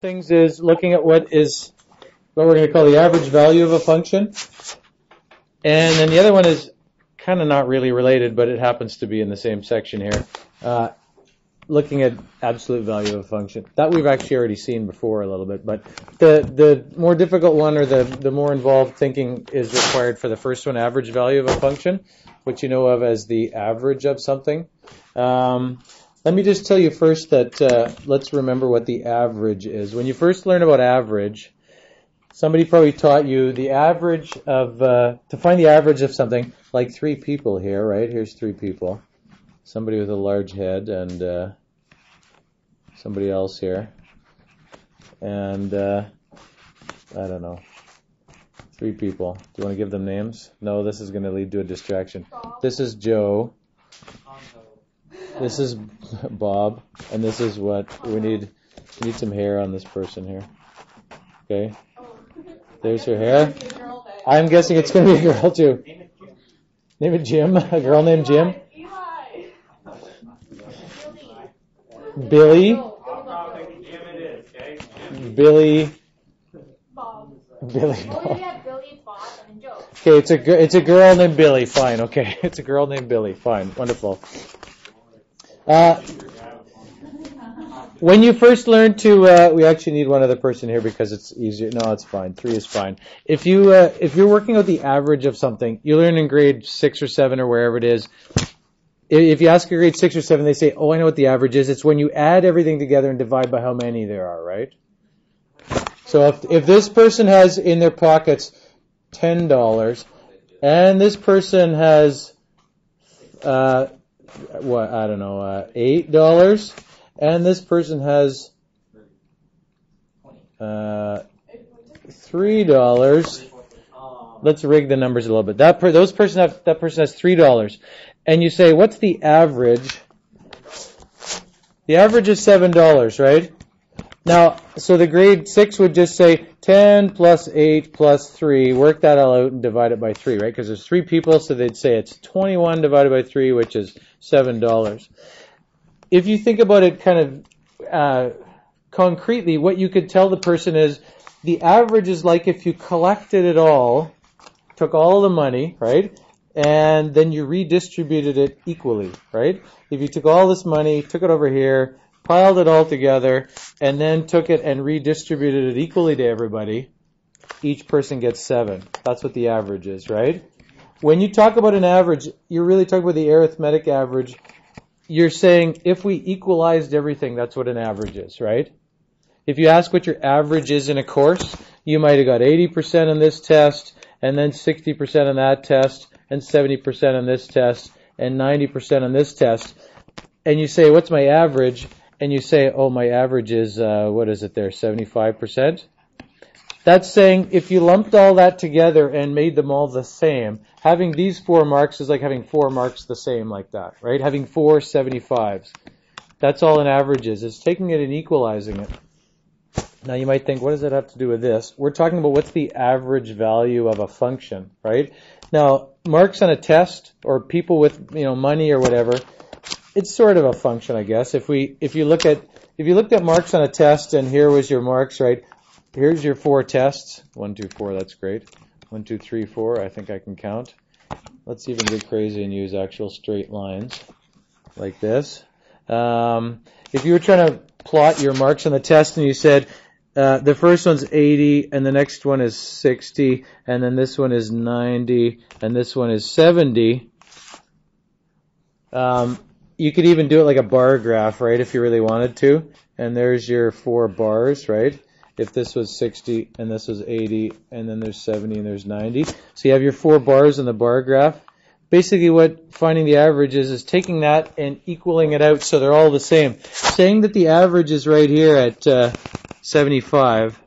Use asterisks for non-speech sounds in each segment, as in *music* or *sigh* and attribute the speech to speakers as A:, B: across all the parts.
A: things is looking at what is what we're going to call the average value of a function. And then the other one is kind of not really related, but it happens to be in the same section here. Uh, looking at absolute value of a function. That we've actually already seen before a little bit, but the, the more difficult one or the, the more involved thinking is required for the first one, average value of a function, which you know of as the average of something. Um, let me just tell you first that uh, let's remember what the average is. When you first learn about average, somebody probably taught you the average of, uh, to find the average of something, like three people here, right? Here's three people. Somebody with a large head and uh, somebody else here. And uh, I don't know. Three people. Do you want to give them names? No, this is going to lead to a distraction. This is Joe. This is Bob, and this is what we need. We need some hair on this person here. Okay. There's her hair. I'm guessing it's going to be a girl too. Name it Jim. A girl named Jim. Billy. Billy. Billy. Bob. Okay, it's a it's a girl named Billy. Fine. Okay, *laughs* it's a girl named Billy. Fine. Wonderful. Uh, when you first learn to, uh, we actually need one other person here because it's easier. No, it's fine. Three is fine. If you uh, if you're working out the average of something, you learn in grade six or seven or wherever it is. If you ask a grade six or seven, they say, "Oh, I know what the average is." It's when you add everything together and divide by how many there are, right? So if if this person has in their pockets ten dollars, and this person has uh, what I don't know, uh, eight dollars, and this person has uh, three dollars. Let's rig the numbers a little bit. That per, those person have, that person has three dollars, and you say, what's the average? The average is seven dollars, right? Now, so the grade six would just say 10 plus 8 plus 3, work that all out and divide it by 3, right? Because there's three people, so they'd say it's 21 divided by 3, which is $7. If you think about it kind of uh, concretely, what you could tell the person is the average is like if you collected it all, took all the money, right? And then you redistributed it equally, right? If you took all this money, took it over here, piled it all together, and then took it and redistributed it equally to everybody, each person gets seven. That's what the average is, right? When you talk about an average, you're really talking about the arithmetic average. You're saying if we equalized everything, that's what an average is, right? If you ask what your average is in a course, you might have got 80% on this test, and then 60% on that test, and 70% on this test, and 90% on this test. And you say, what's my average? And you say, oh, my average is, uh, what is it there, 75%? That's saying if you lumped all that together and made them all the same, having these four marks is like having four marks the same like that, right? Having four 75s. That's all an average is. It's taking it and equalizing it. Now you might think, what does that have to do with this? We're talking about what's the average value of a function, right? Now, marks on a test or people with, you know, money or whatever, it's sort of a function, I guess. If we if you look at if you looked at marks on a test and here was your marks, right? Here's your four tests. One, two, four. That's great. One, two, three, four. I think I can count. Let's even get crazy and use actual straight lines like this. Um, if you were trying to plot your marks on the test and you said uh, the first one's 80 and the next one is 60 and then this one is 90 and this one is 70. Um, you could even do it like a bar graph, right, if you really wanted to. And there's your four bars, right? If this was 60 and this was 80 and then there's 70 and there's 90. So you have your four bars in the bar graph. Basically what finding the average is, is taking that and equaling it out so they're all the same. Saying that the average is right here at uh, 75,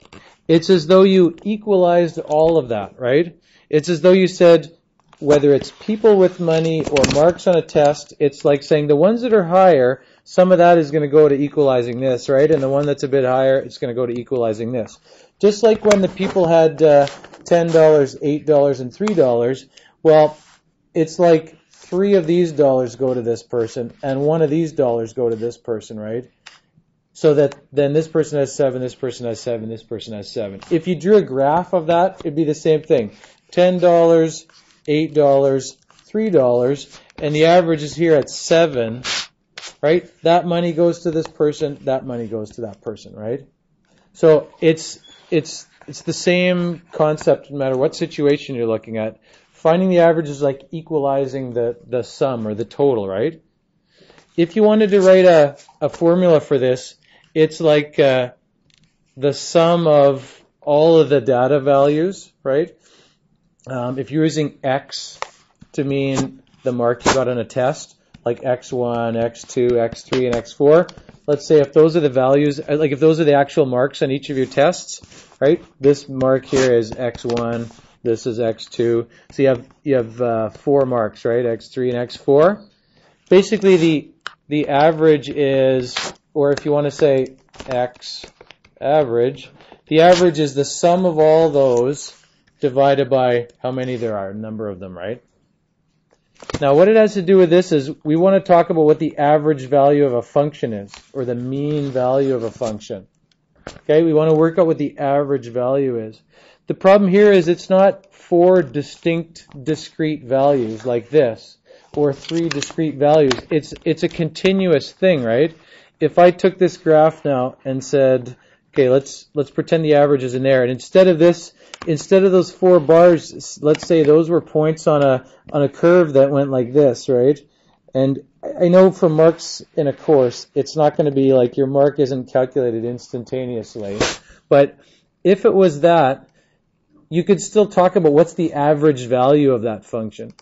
A: it's as though you equalized all of that, right? It's as though you said, whether it's people with money or marks on a test, it's like saying the ones that are higher, some of that is going to go to equalizing this, right? And the one that's a bit higher, it's going to go to equalizing this. Just like when the people had uh, $10, $8, and $3, well, it's like three of these dollars go to this person and one of these dollars go to this person, right? So that then this person has 7, this person has 7, this person has 7. If you drew a graph of that, it'd be the same thing. $10, $8, $3, and the average is here at 7, right? That money goes to this person, that money goes to that person, right? So it's it's it's the same concept no matter what situation you're looking at. Finding the average is like equalizing the, the sum or the total, right? If you wanted to write a, a formula for this, it's like uh, the sum of all of the data values, right? Um, if you're using x to mean the mark you got on a test, like x1, x2, x3, and x4, let's say if those are the values, uh, like if those are the actual marks on each of your tests, right? This mark here is x1, this is x2. So you have you have uh, four marks, right? x3 and x4. Basically, the the average is, or if you want to say x average, the average is the sum of all those divided by how many there are, number of them, right? Now, what it has to do with this is we want to talk about what the average value of a function is, or the mean value of a function. Okay, we want to work out what the average value is. The problem here is it's not four distinct discrete values like this, or three discrete values. It's, it's a continuous thing, right? If I took this graph now and said, okay, let's, let's pretend the average is in there, and instead of this, instead of those four bars, let's say those were points on a on a curve that went like this, right? And I know for marks in a course, it's not going to be like your mark isn't calculated instantaneously. But if it was that, you could still talk about what's the average value of that function.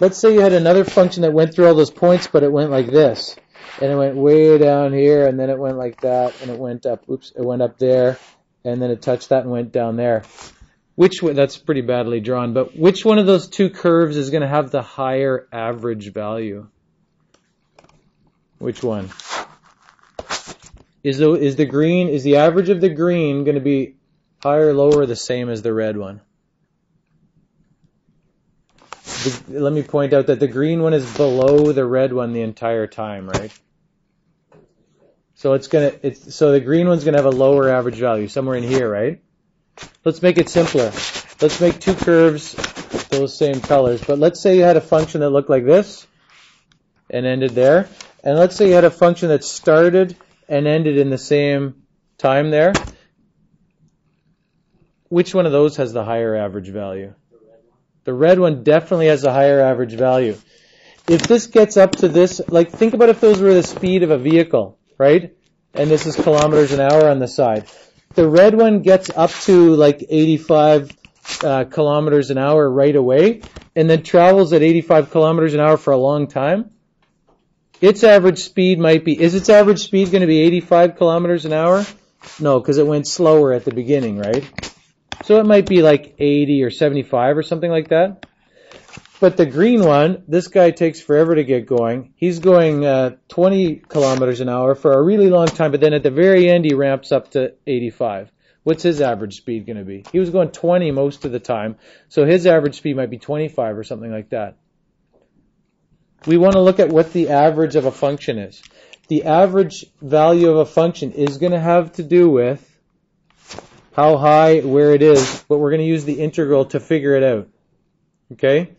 A: Let's say you had another function that went through all those points, but it went like this. And it went way down here, and then it went like that, and it went up, oops, it went up there, and then it touched that and went down there. Which one, that's pretty badly drawn, but which one of those two curves is going to have the higher average value? Which one? Is the is the green is the average of the green going to be higher, lower, the same as the red one? The, let me point out that the green one is below the red one the entire time, right? So it's gonna it's so the green one's gonna have a lower average value somewhere in here, right? Let's make it simpler. Let's make two curves those same colors. But let's say you had a function that looked like this and ended there. And let's say you had a function that started and ended in the same time there. Which one of those has the higher average value? The red one definitely has a higher average value. If this gets up to this, like think about if those were the speed of a vehicle, right? And this is kilometers an hour on the side. The red one gets up to like 85 uh, kilometers an hour right away and then travels at 85 kilometers an hour for a long time. Its average speed might be, is its average speed going to be 85 kilometers an hour? No, because it went slower at the beginning, right? So it might be like 80 or 75 or something like that. But the green one, this guy takes forever to get going. He's going uh, 20 kilometers an hour for a really long time, but then at the very end he ramps up to 85. What's his average speed going to be? He was going 20 most of the time, so his average speed might be 25 or something like that. We want to look at what the average of a function is. The average value of a function is going to have to do with how high, where it is, but we're going to use the integral to figure it out. Okay?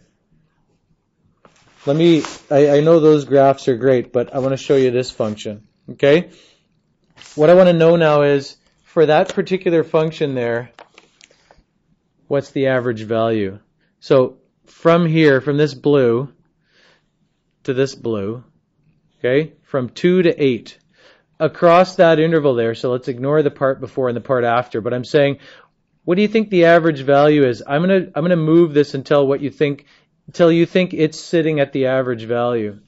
A: Let me, I, I know those graphs are great, but I want to show you this function. Okay? What I want to know now is, for that particular function there, what's the average value? So from here, from this blue to this blue, okay, from 2 to 8, across that interval there, so let's ignore the part before and the part after, but I'm saying, what do you think the average value is? I'm gonna I'm gonna move this until what you think until you think it's sitting at the average value.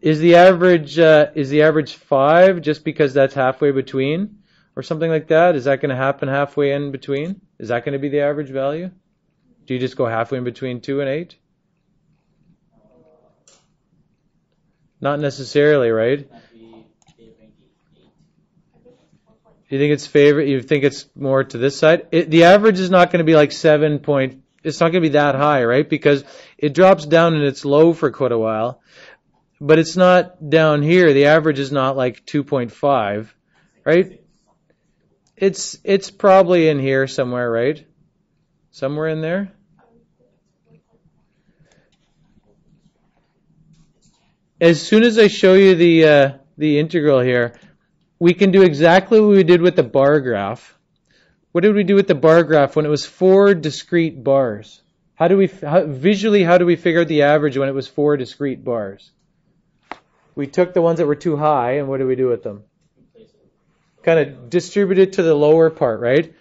A: Is the average uh, is the average five just because that's halfway between, or something like that? Is that going to happen halfway in between? Is that going to be the average value? Do you just go halfway in between two and eight? Not necessarily, right? You think it's favorite? You think it's more to this side? It, the average is not going to be like seven point it's not going to be that high, right? Because it drops down and it's low for quite a while, but it's not down here. The average is not like 2.5, right? It's it's probably in here somewhere, right? Somewhere in there. As soon as I show you the uh, the integral here, we can do exactly what we did with the bar graph. What did we do with the bar graph when it was four discrete bars? How do we how, visually how do we figure out the average when it was four discrete bars? We took the ones that were too high and what do we do with them? Kind of distributed to the lower part, right?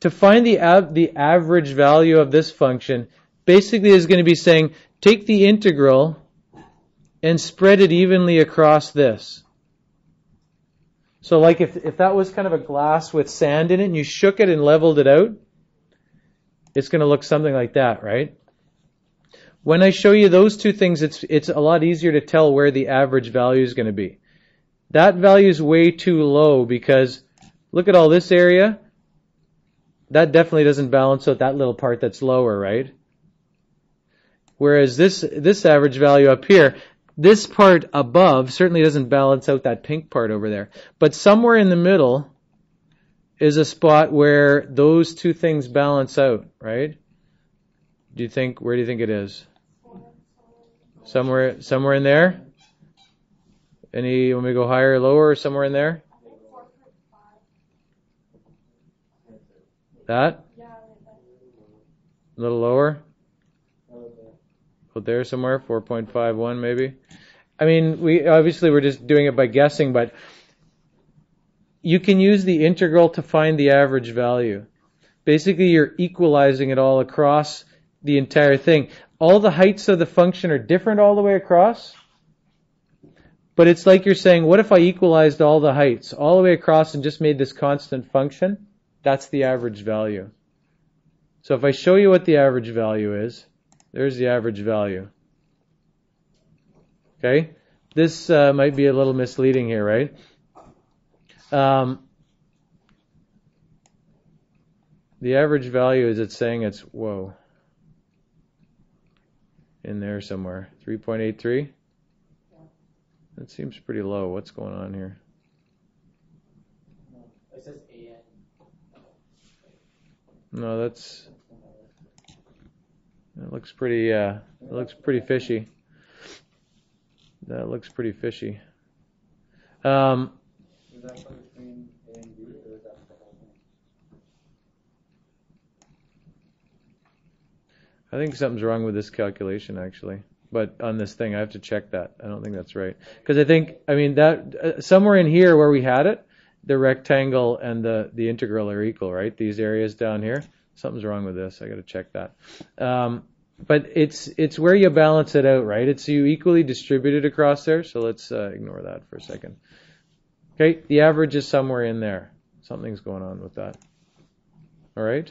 A: To find the av- the average value of this function, basically is going to be saying take the integral and spread it evenly across this. So like if, if that was kind of a glass with sand in it and you shook it and leveled it out, it's going to look something like that, right? When I show you those two things, it's, it's a lot easier to tell where the average value is going to be. That value is way too low because look at all this area. That definitely doesn't balance out that little part that's lower, right? Whereas this, this average value up here, this part above certainly doesn't balance out that pink part over there. But somewhere in the middle is a spot where those two things balance out, right? Do you think, where do you think it is? Somewhere, somewhere in there? Any, when we go higher or lower, somewhere in there? That? A little lower? Put there somewhere, 4.51 maybe. I mean, we obviously we're just doing it by guessing, but you can use the integral to find the average value. Basically, you're equalizing it all across the entire thing. All the heights of the function are different all the way across, but it's like you're saying, what if I equalized all the heights all the way across and just made this constant function? That's the average value. So if I show you what the average value is, there's the average value. Okay? This uh, might be a little misleading here, right? Um, the average value is it's saying it's, whoa, in there somewhere. 3.83? That seems pretty low. What's going on here? No, that's that looks pretty. Uh, it looks pretty fishy. That looks pretty fishy. Um,
B: Is that for between A and B, or is that for the whole thing?
A: I think something's wrong with this calculation actually. But on this thing, I have to check that. I don't think that's right because I think I mean that uh, somewhere in here where we had it, the rectangle and the the integral are equal, right? These areas down here. Something's wrong with this. I got to check that. Um, but it's it's where you balance it out, right? It's you equally distributed across there. So let's uh, ignore that for a second. Okay, the average is somewhere in there. Something's going on with that. All right.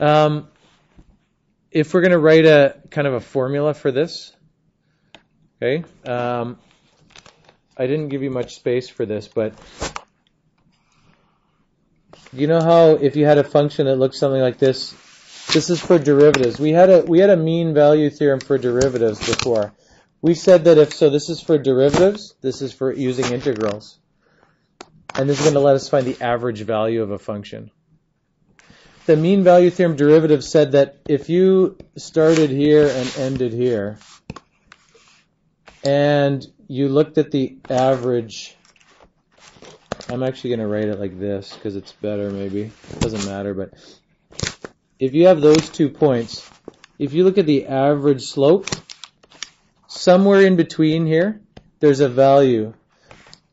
A: Um, if we're going to write a kind of a formula for this, okay, um, I didn't give you much space for this, but you know how if you had a function that looks something like this, this is for derivatives. We had a we had a mean value theorem for derivatives before. We said that if so, this is for derivatives. This is for using integrals, and this is going to let us find the average value of a function the mean value theorem derivative said that if you started here and ended here, and you looked at the average, I'm actually going to write it like this because it's better maybe. It doesn't matter, but if you have those two points, if you look at the average slope, somewhere in between here, there's a value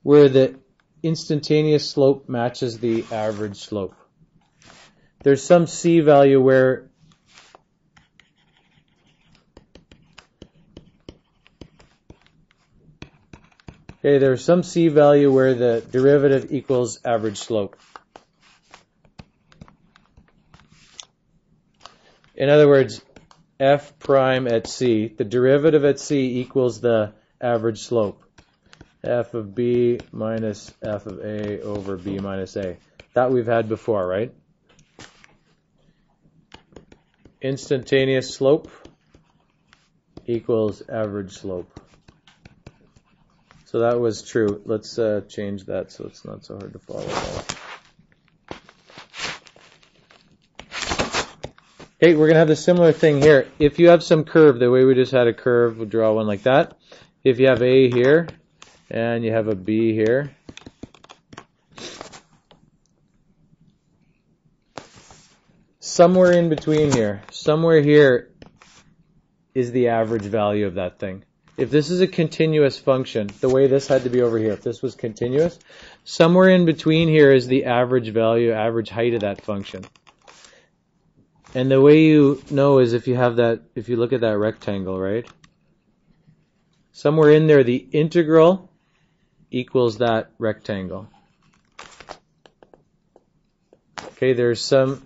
A: where the instantaneous slope matches the average slope there's some C value where Okay, there's some C value where the derivative equals average slope. In other words, f prime at C, the derivative at C equals the average slope. f of b minus f of a over b minus a. That we've had before, right? instantaneous slope equals average slope. So that was true. Let's uh, change that so it's not so hard to follow. Okay, we're going to have the similar thing here. If you have some curve, the way we just had a curve, we'll draw one like that. If you have A here, and you have a B here, somewhere in between here, somewhere here is the average value of that thing. If this is a continuous function, the way this had to be over here, if this was continuous, somewhere in between here is the average value, average height of that function. And the way you know is if you have that, if you look at that rectangle, right? Somewhere in there, the integral equals that rectangle. Okay, there's some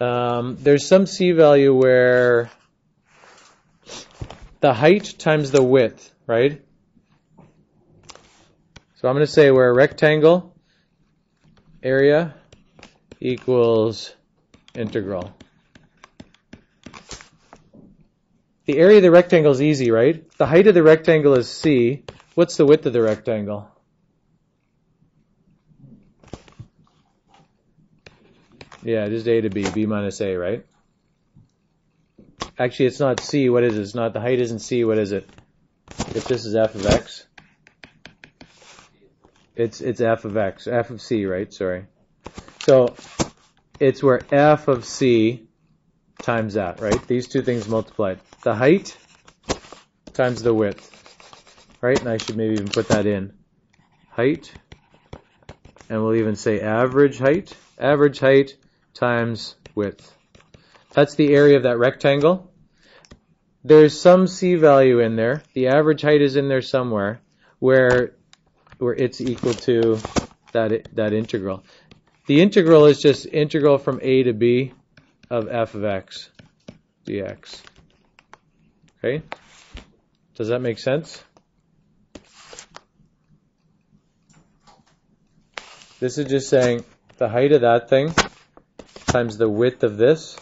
A: um, there's some c value where the height times the width, right? So I'm going to say where a rectangle area equals integral. The area of the rectangle is easy, right? The height of the rectangle is c. What's the width of the rectangle? Yeah, just a to b, b minus a, right? Actually, it's not c. What is it? It's not the height isn't c. What is it? If this is f of x, it's it's f of x, f of c, right? Sorry. So it's where f of c times that, right? These two things multiplied. The height times the width, right? And I should maybe even put that in. Height, and we'll even say average height. Average height times width. That's the area of that rectangle. There's some c value in there. The average height is in there somewhere where where it's equal to that that integral. The integral is just integral from a to b of f of x dx. Okay? Does that make sense? This is just saying the height of that thing times the width of this.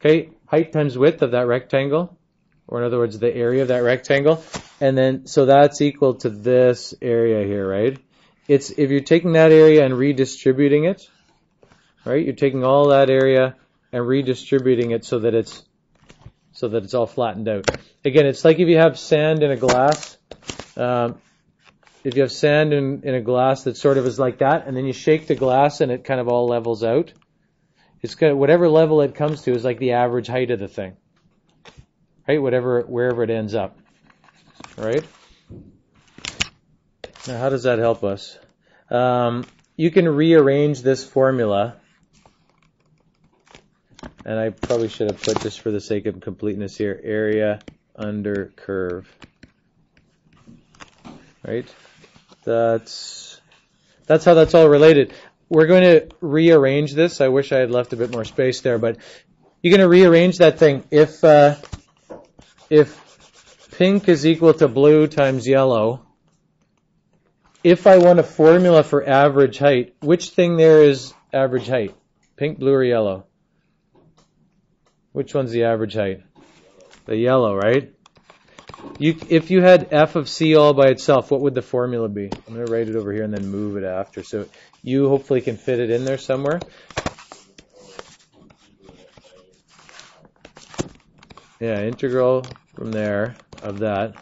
A: Okay, height times width of that rectangle, or in other words, the area of that rectangle. And then, so that's equal to this area here, right? It's, if you're taking that area and redistributing it, right? You're taking all that area and redistributing it so that it's, so that it's all flattened out. Again, it's like if you have sand in a glass, um, if you have sand in, in a glass that sort of is like that, and then you shake the glass and it kind of all levels out. It's got, whatever level it comes to is like the average height of the thing. Right? Whatever, wherever it ends up. Right? Now, how does that help us? Um, you can rearrange this formula, and I probably should have put just for the sake of completeness here, area under curve. Right? That's that's how that's all related. We're going to rearrange this. I wish I had left a bit more space there, but you're going to rearrange that thing. If uh, if pink is equal to blue times yellow, if I want a formula for average height, which thing there is average height? Pink, blue, or yellow? Which one's the average height? The yellow, right? You, if you had f of c all by itself, what would the formula be? I'm going to write it over here and then move it after. So you hopefully can fit it in there somewhere. Yeah, integral from there of that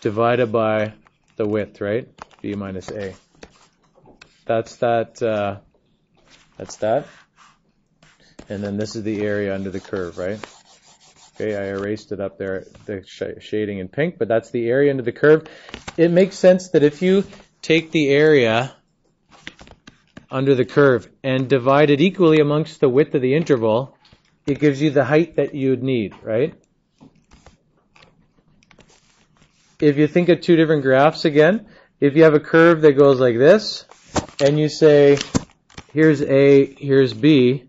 A: divided by the width, right? b minus a. That's that. Uh, that's that. And then this is the area under the curve, right? Okay, I erased it up there, the sh- shading in pink, but that's the area under the curve. It makes sense that if you take the area under the curve and divide it equally amongst the width of the interval, it gives you the height that you'd need, right? If you think of two different graphs again, if you have a curve that goes like this, and you say, here's A, here's B,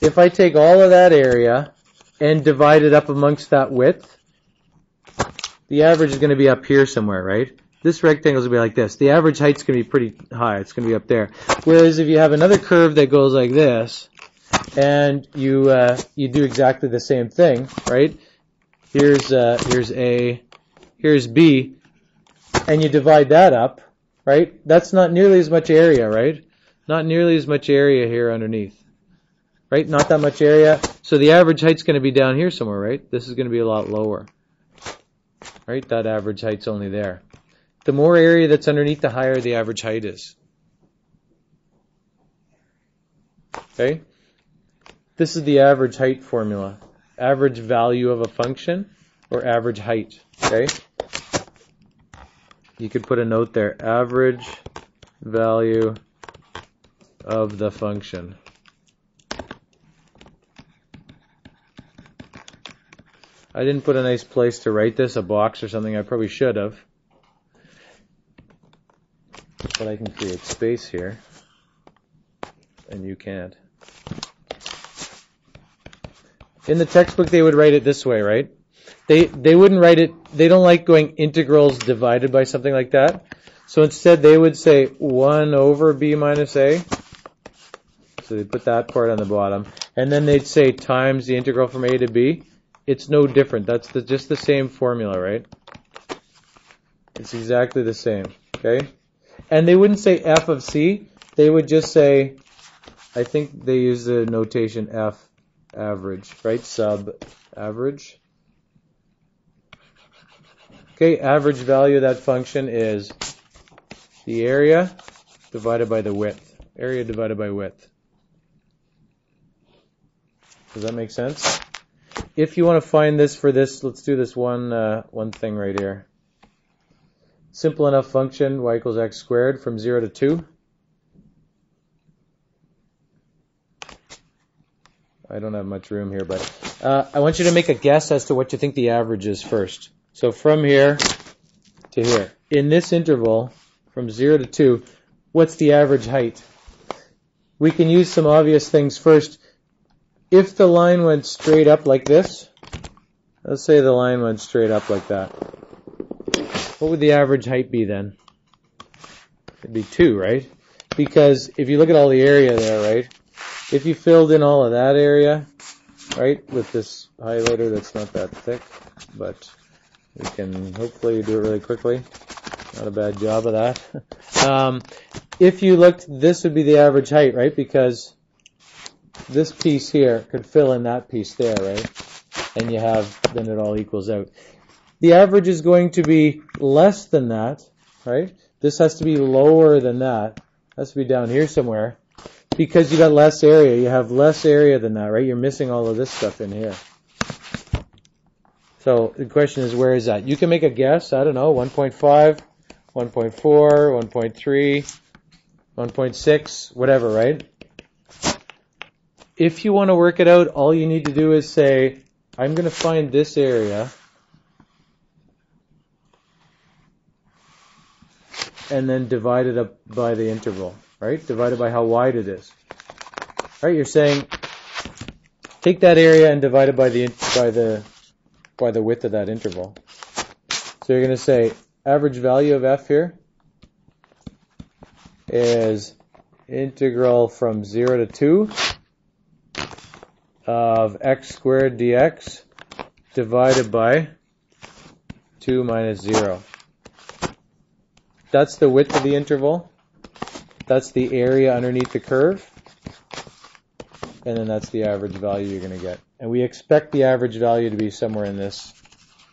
A: if I take all of that area and divide it up amongst that width, the average is going to be up here somewhere, right? this rectangle is going to be like this. The average height's going to be pretty high. It's going to be up there. Whereas if you have another curve that goes like this, and you uh, you do exactly the same thing, right? Here's uh, here's A, here's B, and you divide that up, right? That's not nearly as much area, right? Not nearly as much area here underneath, right? Not that much area. So the average height's going to be down here somewhere, right? This is going to be a lot lower, right? That average height's only there. The more area that's underneath, the higher the average height is. Okay? This is the average height formula. Average value of a function or average height. Okay? You could put a note there. Average value of the function. I didn't put a nice place to write this, a box or something. I probably should have but I can create space here, and you can't. In the textbook, they would write it this way, right? They they wouldn't write it. They don't like going integrals divided by something like that. So instead, they would say one over b minus a. So they put that part on the bottom, and then they'd say times the integral from a to b. It's no different. That's the, just the same formula, right? It's exactly the same. Okay. And they wouldn't say f of c. They would just say, I think they use the notation f average, right? Sub average. Okay, average value of that function is the area divided by the width. Area divided by width. Does that make sense? If you want to find this for this, let's do this one uh, one thing right here simple enough function, y equals x squared from 0 to 2. I don't have much room here, but uh, I want you to make a guess as to what you think the average is first. So from here to here. In this interval, from 0 to 2, what's the average height? We can use some obvious things first. If the line went straight up like this, let's say the line went straight up like that. What would the average height be then? It'd be 2, right? Because if you look at all the area there, right? If you filled in all of that area, right, with this highlighter that's not that thick, but we can hopefully do it really quickly. Not a bad job of that. *laughs* um, if you looked, this would be the average height, right? Because this piece here could fill in that piece there, right? And you have, then it all equals out the average is going to be less than that, right? This has to be lower than that. Has to be down here somewhere. Because you got less area. You have less area than that, right? You're missing all of this stuff in here. So the question is, where is that? You can make a guess. I don't know, 1.5, 1.4, 1.3, 1.6, whatever, right? If you want to work it out, all you need to do is say, I'm going to find this area and then divide it up by the interval, right? Divided by how wide it is. Right? You're saying take that area and divide it by the by the by the width of that interval. So you're going to say average value of f here is integral from 0 to 2 of x squared dx divided by 2 minus 0. That's the width of the interval. That's the area underneath the curve. And then that's the average value you're going to get. And we expect the average value to be somewhere in this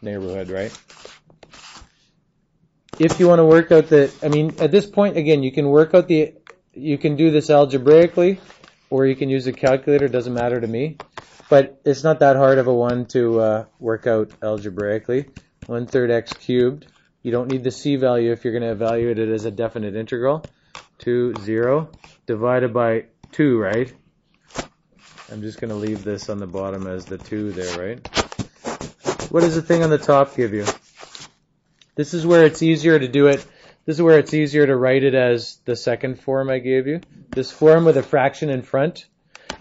A: neighborhood, right? If you want to work out the, I mean, at this point, again, you can work out the, you can do this algebraically, or you can use a calculator, doesn't matter to me. But it's not that hard of a one to uh, work out algebraically. One third x cubed you don't need the c value if you're going to evaluate it as a definite integral. 2, 0, divided by 2, right? I'm just going to leave this on the bottom as the 2 there, right? What does the thing on the top give you? This is where it's easier to do it. This is where it's easier to write it as the second form I gave you. This form with a fraction in front.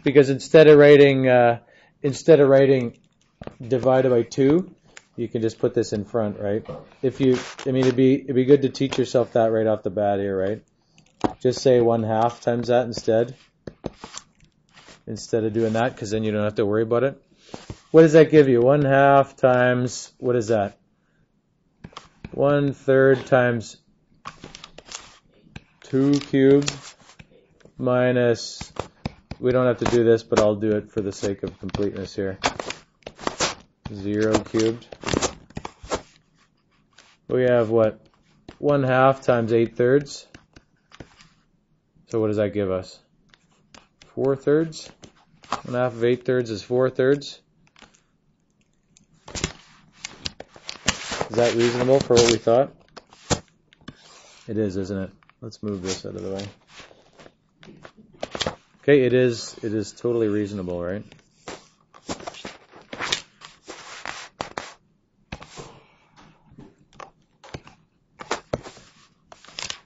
A: Because instead of writing, uh, instead of writing divided by 2, you can just put this in front, right? If you, I mean, it'd be it'd be good to teach yourself that right off the bat here, right? Just say one half times that instead, instead of doing that, because then you don't have to worry about it. What does that give you? One half times what is that? One third times two cubed minus. We don't have to do this, but I'll do it for the sake of completeness here. Zero cubed we have what? One half times eight thirds. So what does that give us? Four thirds. One half of eight thirds is four thirds. Is that reasonable for what we thought? It is, isn't it? Let's move this out of the way. Okay, it is it is totally reasonable, right?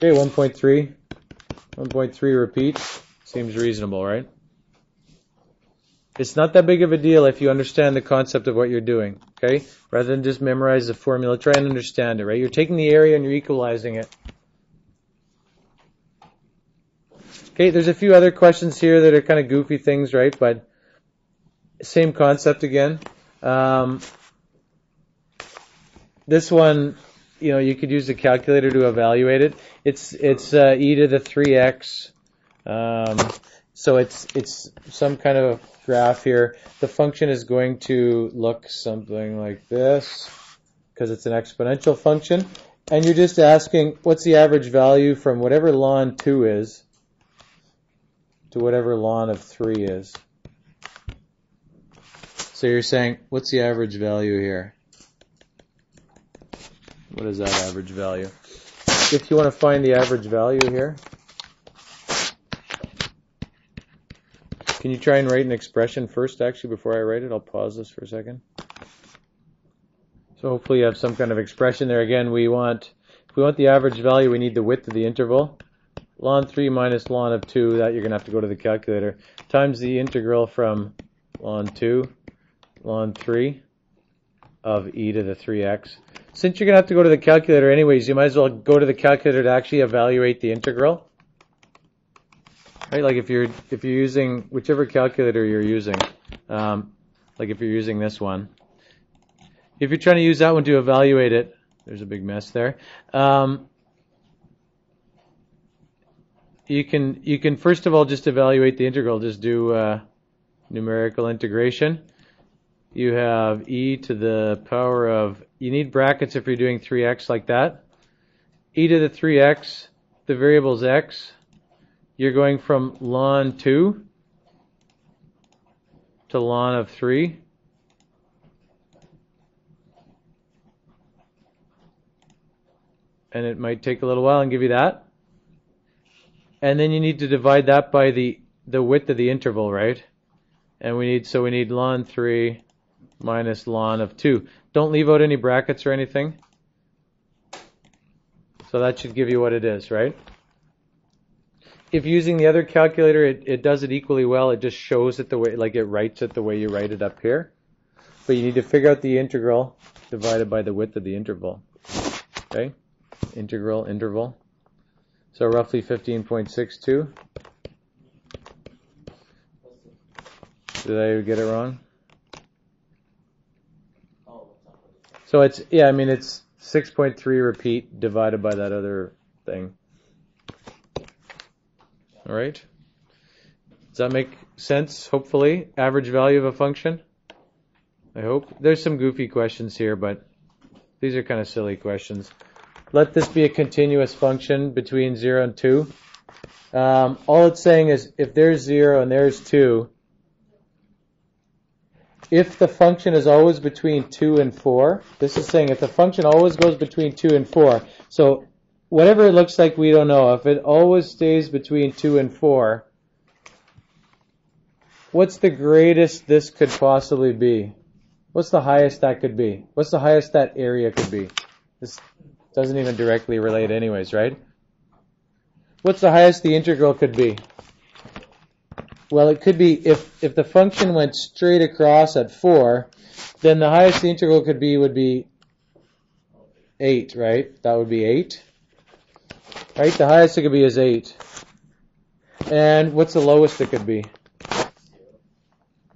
A: Okay, 1.3. 1.3 repeat. Seems reasonable, right? It's not that big of a deal if you understand the concept of what you're doing, okay? Rather than just memorize the formula, try and understand it, right? You're taking the area and you're equalizing it. Okay, there's a few other questions here that are kind of goofy things, right? But same concept again. Um, this one, you know, you could use the calculator to evaluate it. It's it's uh, e to the three x. Um, so it's it's some kind of graph here. The function is going to look something like this because it's an exponential function, and you're just asking what's the average value from whatever ln two is to whatever ln of three is. So you're saying what's the average value here? What is that average value? If you want to find the average value here, can you try and write an expression first, actually, before I write it? I'll pause this for a second. So hopefully you have some kind of expression there. Again, we want, if we want the average value, we need the width of the interval. ln 3 minus ln of 2, that you're going to have to go to the calculator, times the integral from ln 2, ln 3 of e to the 3x since you're going to have to go to the calculator anyways, you might as well go to the calculator to actually evaluate the integral. Right, like if you're if you're using whichever calculator you're using, um, like if you're using this one, if you're trying to use that one to evaluate it, there's a big mess there. Um, you can you can first of all just evaluate the integral. Just do uh, numerical integration you have e to the power of, you need brackets if you're doing 3x like that. e to the 3x, the variable is x. You're going from ln 2 to ln of 3. And it might take a little while and give you that. And then you need to divide that by the, the width of the interval, right? And we need, so we need ln 3 minus ln of 2. Don't leave out any brackets or anything. So that should give you what it is, right? If using the other calculator, it, it does it equally well. It just shows it the way, like it writes it the way you write it up here. But you need to figure out the integral divided by the width of the interval. Okay? Integral, interval. So roughly 15.62. Did I get it wrong? So it's yeah, I mean it's 6.3 repeat divided by that other thing. All right. Does that make sense? Hopefully, average value of a function. I hope there's some goofy questions here, but these are kind of silly questions. Let this be a continuous function between zero and two. Um, all it's saying is if there's zero and there's two, if the function is always between 2 and 4, this is saying if the function always goes between 2 and 4, so whatever it looks like, we don't know. If it always stays between 2 and 4, what's the greatest this could possibly be? What's the highest that could be? What's the highest that area could be? This doesn't even directly relate anyways, right? What's the highest the integral could be? Well, it could be if, if the function went straight across at 4, then the highest the integral could be would be 8, right? That would be 8. Right? The highest it could be is 8. And what's the lowest it could be?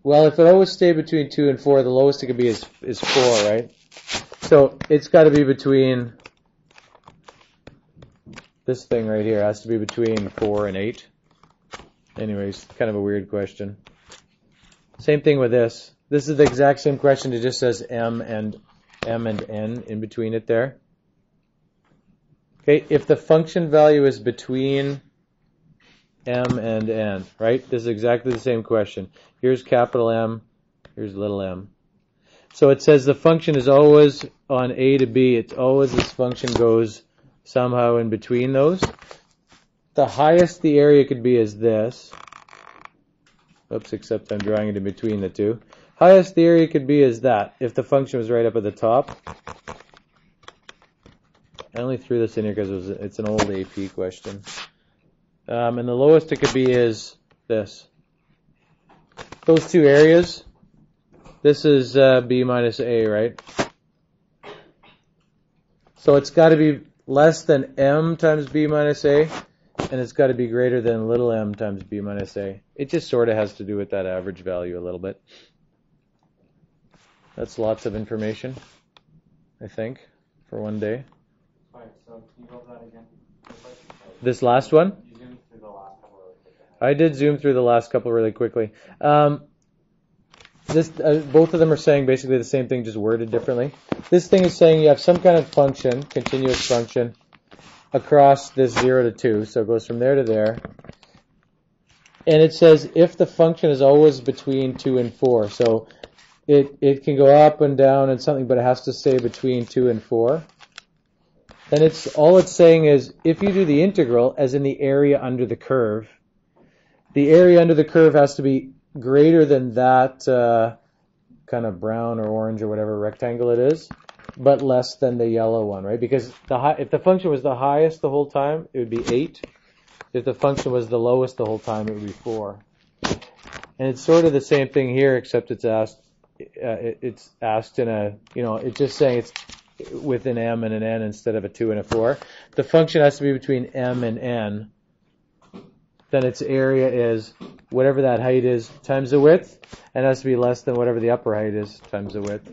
A: Well, if it always stayed between 2 and 4, the lowest it could be is, is 4, right? So it's got to be between this thing right here has to be between 4 and 8. Anyways, kind of a weird question. Same thing with this. This is the exact same question. It just says m and m and n in between it there. Okay, if the function value is between m and n, right? This is exactly the same question. Here's capital M, here's little m. So it says the function is always on a to b. It's always this function goes somehow in between those. The highest the area could be is this. Oops, except I'm drawing it in between the two. Highest the area could be is that, if the function was right up at the top. I only threw this in here because it it's an old AP question. Um, and the lowest it could be is this. Those two areas, this is uh, B minus A, right? So it's got to be less than M times B minus A, and it's got to be greater than little m times B minus A. It just sort of has to do with that average value a little bit. That's lots of information, I think, for one day. This last one? I did zoom through the last couple really quickly. Um, this, uh, both of them are saying basically the same thing, just worded differently. This thing is saying you have some kind of function, continuous function, across this 0 to 2, so it goes from there to there. And it says if the function is always between 2 and 4, so it, it can go up and down and something, but it has to stay between 2 and 4. Then it's all it's saying is if you do the integral, as in the area under the curve, the area under the curve has to be greater than that uh, kind of brown or orange or whatever rectangle it is, but less than the yellow one, right? Because the high, if the function was the highest the whole time, it would be 8. If the function was the lowest the whole time, it would be 4. And it's sort of the same thing here, except it's asked uh, it, it's asked in a you know it's just saying it's with an m and an n instead of a 2 and a 4. The function has to be between m and n. Then its area is whatever that height is times the width, and has to be less than whatever the upper height is times the width.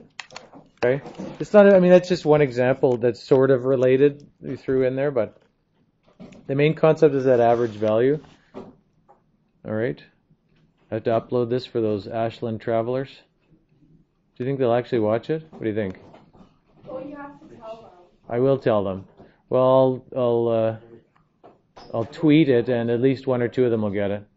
A: Okay? It's not, I mean, that's just one example that's sort of related we threw in there, but the main concept is that average value. All right? I have to upload this for those Ashland travelers. Do you think they'll actually watch it? What do you think?
C: Them.
A: I will tell them. Well, I'll I'll, uh, I'll tweet it, and at least one or two of them will get it.